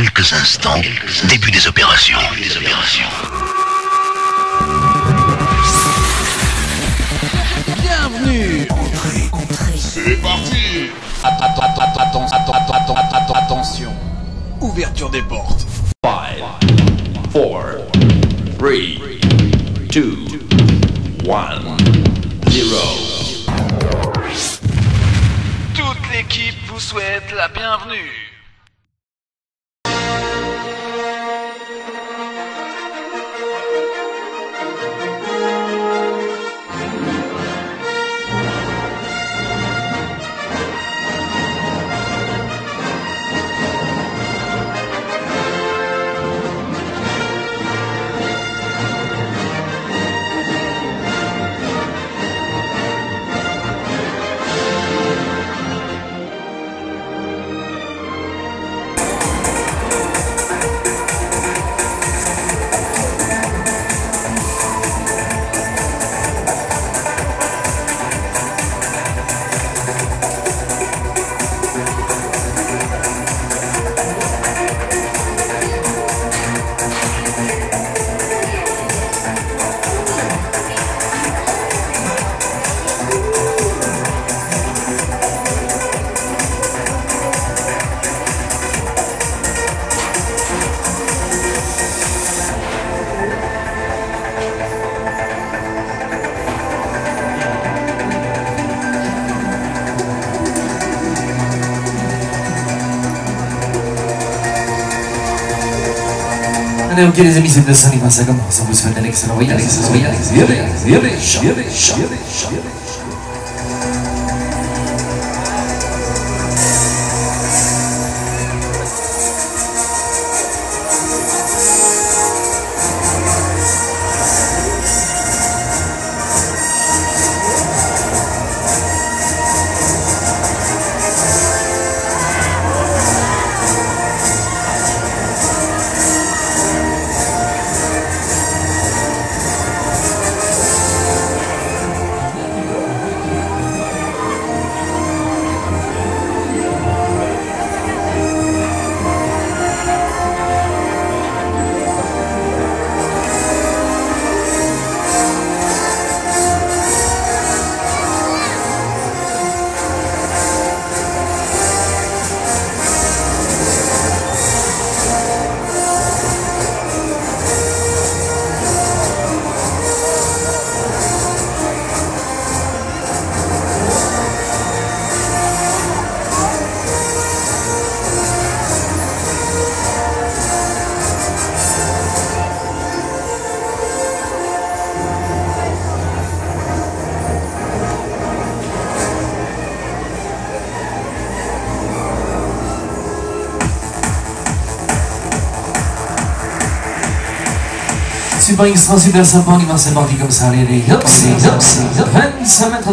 quelques instants, début des opérations. Bienvenue. C'est parti. Attention. Ouverture des portes. 5, 4, 3, 2, 1, 0. Toute l'équipe vous souhaite la bienvenue Aneo, ¿quieres de mí sentarse ni pasar como? Somos federales, no voy a leer, no voy a leer, Merci Państwa, c'est de sa bonne, c'est parti comme ça, allez, allez, hop, c'est, hop, c'est, hop, 25 mètres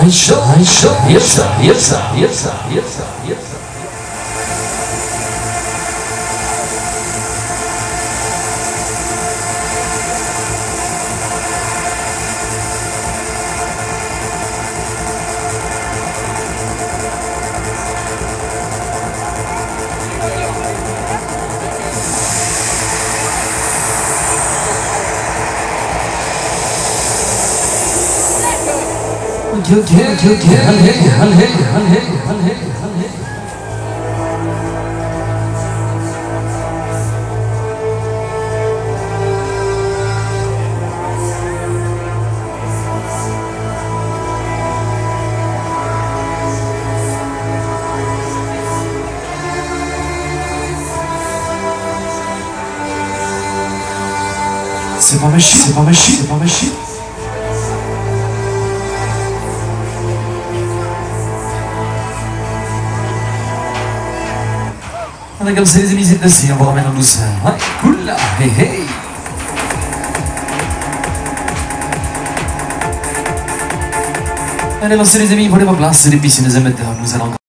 Айша, Айша, Айша, Айша, Айша, Айша, Айша, Айша. C'est pas machine, c'est pas machine, c'est pas machine. هذا قال سيدي زيد نسي أبغى من النسان هاي هي هي أنا لو سيدي زمي بولي ما بلاص بيسي نزمت ده